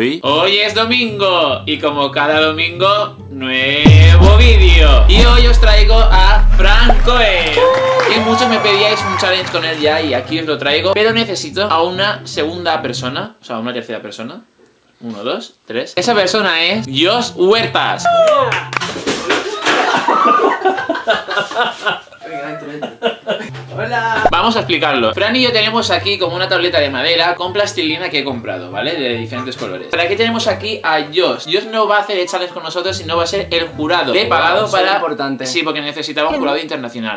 Hoy. Hoy es domingo. Y como cada domingo, nuevo vídeo. Y hoy os traigo a Francoe. Que muchos me pedíais un challenge con él ya y aquí os lo traigo. Pero necesito a una segunda persona. O sea, a una tercera persona. Uno, dos, tres. Esa persona es Jos Huertas. Hola. Vamos a explicarlo. Fran y yo tenemos aquí como una tableta de madera con plastilina que he comprado, ¿vale? De diferentes colores. Pero aquí tenemos aquí a Josh. Josh no va a hacer challenge con nosotros, sino va a ser el jurado. Le he pagado para... importante. Sí, porque necesitaba un jurado internacional.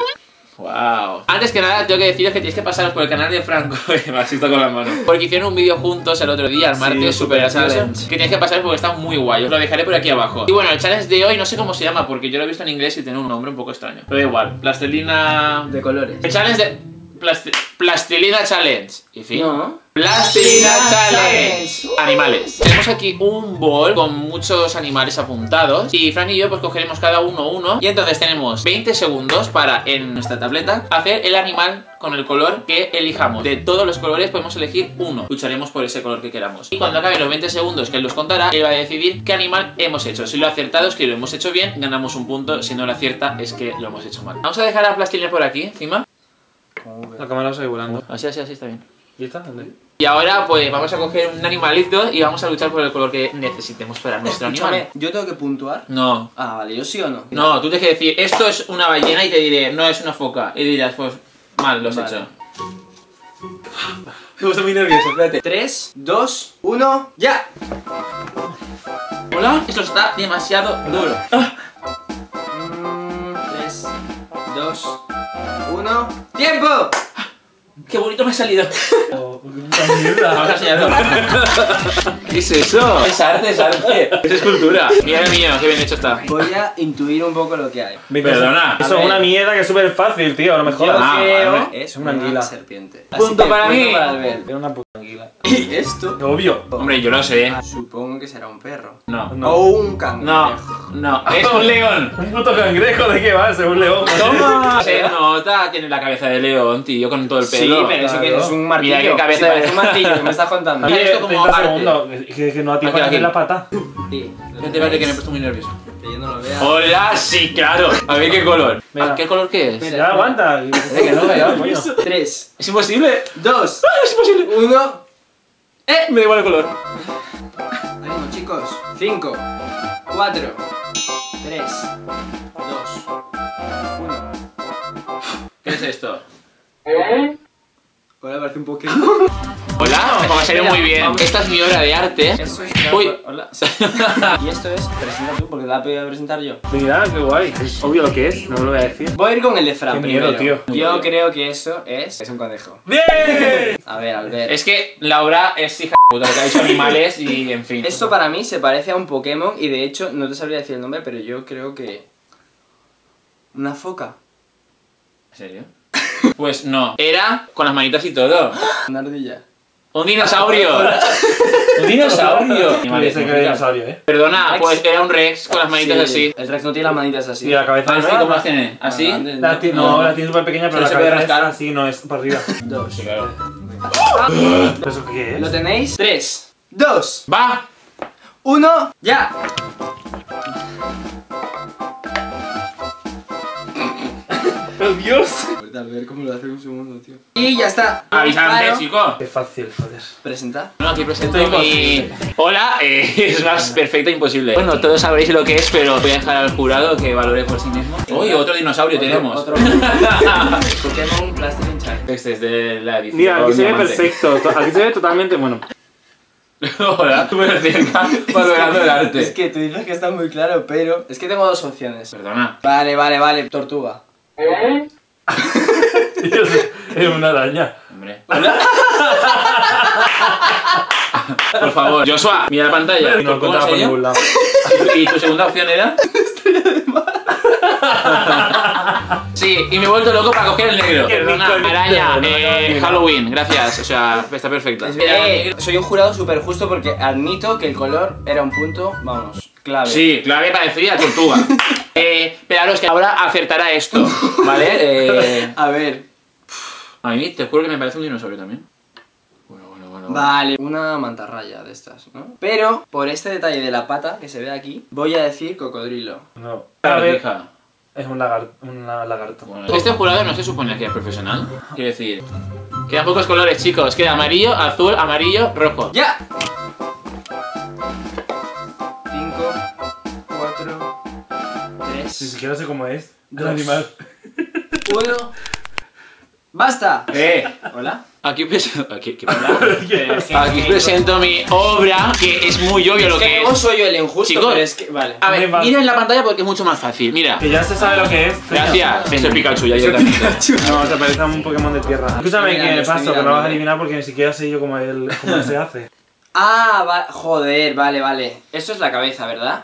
Wow. Antes que nada, tengo que deciros que tenéis que pasaros por el canal de Franco. Me asisto con las manos. Porque hicieron un vídeo juntos el otro día, el martes, súper super challenge. Que tenéis que pasaros porque está muy guay. Os lo dejaré por aquí abajo. Y bueno, el challenge de hoy no sé cómo se llama, porque yo lo he visto en inglés y tiene un nombre un poco extraño. Pero da igual. Plastilina. De colores. El challenge de. Plasti- Plastilina Challenge. Y fin. No. Plastilina Plastilina Challenge. Challenge. Animales. Tenemos aquí un bol con muchos animales apuntados. Y Fran y yo pues cogeremos cada uno uno. Y entonces tenemos 20 segundos para en nuestra tableta hacer el animal con el color que elijamos. De todos los colores podemos elegir uno. Lucharemos por ese color que queramos. Y cuando acaben los 20 segundos que él los contará, él va a decidir qué animal hemos hecho. Si lo ha acertado es que lo hemos hecho bien, ganamos un punto. Si no lo acierta es que lo hemos hecho mal. Vamos a dejar a Plastilina por aquí, encima. La cámara va a volando. Así, así, así está bien. ¿Y está? ¿Dónde? Y ahora pues vamos a coger un animalito y vamos a luchar por el color que necesitemos para nuestro Escúchame, animal. yo tengo que puntuar. No, Ah, vale, yo sí o no. no, tú tienes que decir, esto es una ballena y te diré, no es una foca. Y dirás, pues, mal, lo has Vale. hecho. Me estoy muy nervioso, espérate. 3, 2, 1, ya. Hola, esto está demasiado duro. 3, 2, 1, ¡tiempo! Qué bonito me ha salido. Qué puta mierda. Vamos a enseñarlo. ¿Qué es eso? Es arte, es arte. Es escultura. Mira mío, qué bien hecho está. Voy a intuir un poco lo que hay. Perdona. Eso es una mierda que es súper fácil, tío. No me jodas. Ah, vale. es una una, anguila. serpiente. Punto para mí. Era una puta anguila. Y esto, Obvio. Hombre, yo lo sé. ah, supongo que será un perro. No. No. O un No, cangrejo. no. Es un león. Un puto cangrejo, ¿de qué va? Según León. Toma. Se nota, tiene la cabeza de león, tío, con todo el Sí, pelo. pero eso que es un martillo. Mira qué cabeza Sí, de- un martillo, ¿qué me estás contando? Mira esto como 30 arte. Que, que no a ti Aquí, la pata. Sí, vente, que me he puesto muy nervioso. Que yo no lo vea. Hola, sí, claro. A ver qué color. Venga. ¿A ¿Qué color qué es? Ya aguanta. Que no coño. 3, Es imposible. 2, ¡Ah, es imposible! 1. ¡Eh! Me da igual el color. Ánimo, chicos. 5, 4, 3, 2, 1. ¿Qué es esto? Ahora parece un Pokémon. Hola, me va a salir muy bien. vamos. Esta es mi obra de arte. Eso es. Uy. Hola. Y esto es. Presenta tú, porque la voy a presentar yo. Mira, qué guay. Es obvio lo que es, no lo voy a decir. Voy a ir con el de Fran Qué miedo, primero. tío. Yo creo que eso es. Es un conejo. ¡Bien! A ver, Albert. Es que Laura es hija de puta, que ha dicho animales y en fin. Esto para mí se parece a un Pokémon y de hecho no te sabría decir el nombre, pero yo creo que. Una foca. ¿En serio? Pues no. Era con las manitas y todo. Una ardilla. ¡Un dinosaurio! ¡Un dinosaurio! Parece que era dinosaurio, eh. Perdona, Rex. pues era un Rex con las manitas Sí, así. El Rex no tiene las manitas así. Y la cabeza ¿Así esa- cómo las tiene? ¿Así? Ah, grande, La tiene, no, la tiene súper pequeña, pero ¿Se la se puede cabeza es rascar? así, no es para arriba. Dos. Sí, claro. ¿Pero eso qué ¿Lo es? tenéis? Tres, dos, ¡Va! uno, ya. ¡Oh, Dios! A ver cómo lo hace un segundo, tío. Y ya está. Avisante, Claro. chico. Qué fácil, joder. Presenta. No, aquí presento mi... Hola, eh, es más perfecta imposible. Bueno, todos sabréis lo que es, pero voy a dejar al jurado que valore por sí mismo. Uy, otro dinosaurio Otro- tenemos. Otro. Pokémon Plastic Enchant. Este es de la edición. Mira, aquí se ve perfecto. to- Aquí se ve totalmente bueno. Hola, súper cerca, valorando el arte. Es que tú dices que está muy claro, pero. Es que tengo dos opciones. Perdona. Vale, vale, vale. Tortuga. Es una araña. Hombre. Por favor, Joshua, mira la pantalla. Y no ¿Cómo encontraba por ningún lado. ¿Y tu segunda opción era? Sí, y me he vuelto loco para coger el negro. Perdona, araña, eh. Halloween, gracias. O sea, está perfecta. Eh, soy un jurado súper justo porque admito que el color era un punto, vamos, clave. Sí, clave parecida a tortuga. Eh, esperaros que ahora acertará esto, ¿vale? Eh, A ver. a mí te juro que me parece un dinosaurio también. Bueno, bueno, bueno. Vale, una mantarraya de estas, ¿no? Pero, por este detalle de la pata que se ve aquí, voy a decir cocodrilo. No. A ver, es un lagarto. Un lagarto. Bueno, este jurado no se supone que es profesional. Quiero decir, quedan pocos colores, chicos. Queda amarillo, azul, amarillo, rojo. ¡Ya! Ni 3, siquiera sé cómo es. Dos. animal. 1. ¡Basta! Eh, ¿Hola? aquí presento. Aquí, aquí- es aquí presento mi obra, que es muy obvio lo Es que que no es. soy yo el injusto, Chicos. pero es que... Vale. A ver, Me va- mira en la pantalla porque es mucho más fácil. Mira. Que ya se sabe lo que es. Gracias. Soy Pikachu ya directamente. No, se parece a un Pokémon de tierra. Escúchame, que paso, que no vas a eh. adivinar porque ni siquiera sé yo cómo, el, cómo se hace. Ah, va... Joder, vale, vale. Esto es la cabeza, ¿verdad?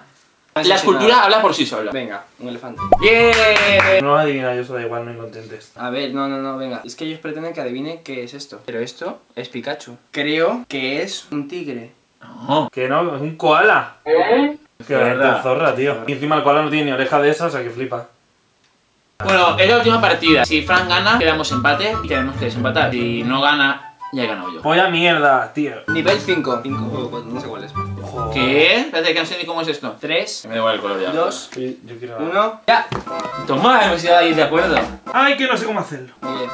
La escultura habla por sí sola. Venga, un elefante. ¡Bien! No vas a adivinar, yo eso da igual, no incontentes. A ver, no, no, no, venga. Es que ellos pretenden que adivine qué es esto. Pero esto es Pikachu. Creo que es un tigre. No. Que no, es un koala. Qué verdad. de zorra, tío. Y encima el koala no tiene ni oreja de esa, o sea que flipa. Bueno, es la última partida. Si Frank gana, quedamos empate y tenemos que desempatar. Si no gana, ya he ganado yo. Polla mierda, tío. Nivel 5. 5 o 4, no sé cuál es. Joder. ¿Qué? Espérate que no sé ni cómo es esto. 3, Me da igual el color ya. 2, Sí, yo quiero... 1, ya. Toma, hemos ido ahí de acuerdo. Ay, que no sé cómo hacerlo. 10,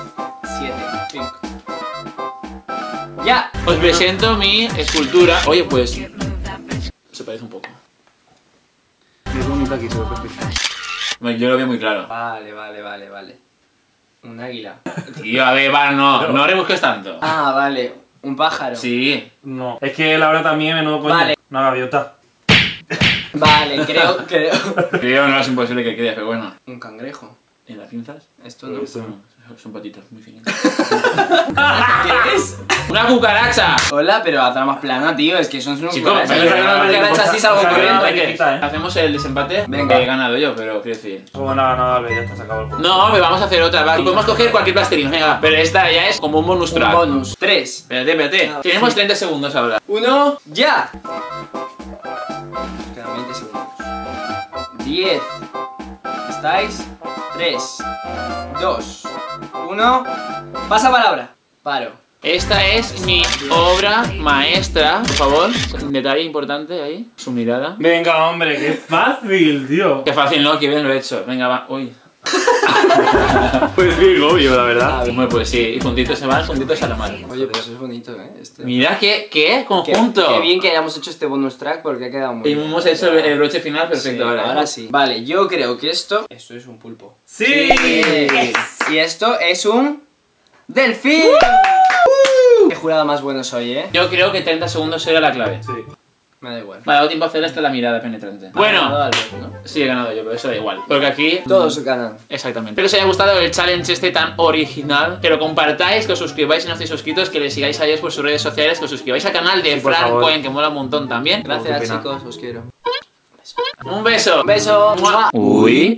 7, 5. Ya. Os presento mi escultura. Oye, pues. Se parece un poco. Es bonito aquí, se ve perfecto. Yo lo veo muy claro. Vale, vale, vale, vale. Un águila. Tío, a ver, va, no. No rebusques tanto. Ah, vale. Un pájaro. Sí. No. Es que Laura también, menudo coño. Vale. Una gaviota. Vale, creo, creo. Creo no es imposible que creas, pero bueno. Un cangrejo. ¿En las pinzas? Esto no. Eso. No, son patitas muy finitas. ¿Qué es? ¡Una cucaracha! Hola, pero a trama más plana, tío. Es que son unos Chicos, cucarachas. pero- que una cucaracha así salgo corriendo. ¿eh? ¿Hacemos el desempate? Venga. He ganado yo, pero quiero decir. Como no ha ganado Albert, ya está sacado el juego. No, pero vamos a hacer otra. va. Podemos coger cualquier plastilina, venga. Pero esta ya es como un bonus Un track. bonus. 3, Espérate, espérate. Ah, Tenemos 30 segundos ahora. 1, ya. 10. ¿Estáis? 3, 2, 1. Pasa palabra. Paro. Esta es mi obra maestra. Por favor, un detalle importante ahí. Su mirada. Venga, hombre, qué fácil, tío. Qué fácil, ¿no? Qué bien lo he hecho. Venga, va. Uy. Pues bien obvio, la verdad. Hombre, pues sí. Y juntitos se van, juntitos a la mar. Oye, pues es bonito, ¿eh? Este. Mira qué, qué Qué, conjunto. qué bien que hayamos hecho este bonus track porque ha quedado muy Y bien. hemos hecho el, el broche final perfecto Sí, ahora. ¿eh? ahora sí. Vale, yo creo que esto. Esto es un pulpo. ¡Sí! Y esto es un. ¡Delfín! Qué jurado más bueno soy, ¿eh? Yo creo que 30 segundos era la clave. Sí. Me da igual. Me ha dado tiempo a hacer hasta la mirada penetrante. Ha ganado Bueno, Albert, ¿no? sí he ganado yo, pero eso da igual. Porque aquí. Todos ganan. Exactamente. Espero que os haya gustado el challenge este tan original. Que lo compartáis, que os suscribáis si no estáis suscritos, que le sigáis a ellos por sus redes sociales, que os suscribáis al canal de Sí. Cohen, que mola un montón también. Gracias, chicos, os quiero. Un beso. Un beso. Uy.